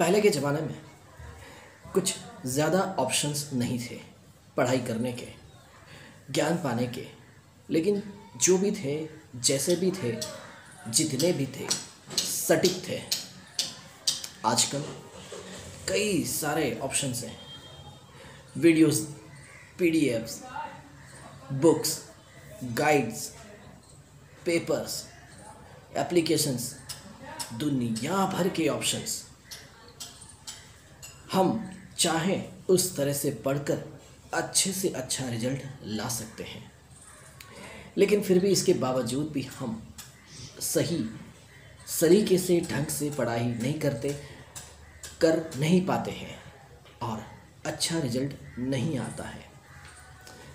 पहले के ज़माने में कुछ ज़्यादा ऑप्शंस नहीं थे पढ़ाई करने के, ज्ञान पाने के। लेकिन जो भी थे, जैसे भी थे, जितने भी थे, सटीक थे। आजकल कई सारे ऑप्शंस हैं। Videos PDFs books guides papers applications दुनिया भर के ऑप्शंस हम चाहें उस तरह से पढ़कर अच्छे से अच्छा रिज़ल्ट ला सकते हैं। लेकिन फिर भी इसके बावजूद भी हम सही सलीके से, ढंग से पढ़ाई नहीं करते, कर नहीं पाते हैं और अच्छा रिज़ल्ट नहीं आता है।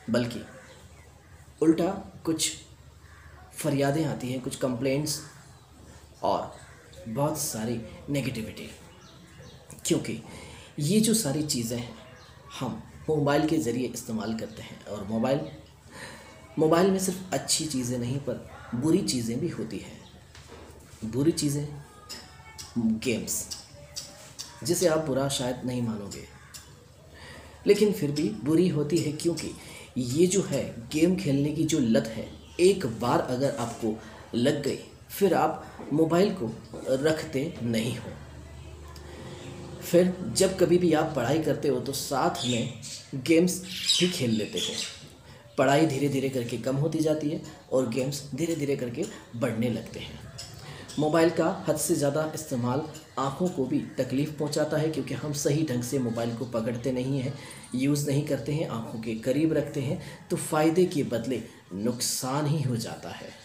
बल्कि उल्टा कुछ फरियादें आती हैं, कुछ कंप्लेंट्स और बहुत सारी नेगेटिविटी क्योंकि ये जो सारी चीज़ें हम मोबाइल के ज़रिए इस्तेमाल करते हैं और मोबाइल मोबाइल में सिर्फ़ अच्छी चीज़ें नहीं, पर बुरी चीज़ें भी होती हैं। बुरी चीज़ें, गेम्स, जिसे आप बुरा शायद नहीं मानोगे। लेकिन फिर भी बुरी होती है क्योंकि ये जो है गेम खेलने की जो लत है, एक बार अगर आपको लग गई, फिर आप मोबाइल को रखते नहीं हो। फिर जब कभी भी आप पढ़ाई करते हो तो साथ में गेम्स भी खेल लेते हो। पढ़ाई धीरे धीरे करके कम होती जाती है और गेम्स धीरे धीरे करके बढ़ने लगते हैं। मोबाइल का हद से ज़्यादा इस्तेमाल आँखों को भी तकलीफ़ पहुँचाता है क्योंकि हम सही ढंग से मोबाइल को पकड़ते नहीं हैं यूज़ नहीं करते हैं, आँखों के करीब रखते हैं तो फ़ायदे के बदले नुकसान ही हो जाता है।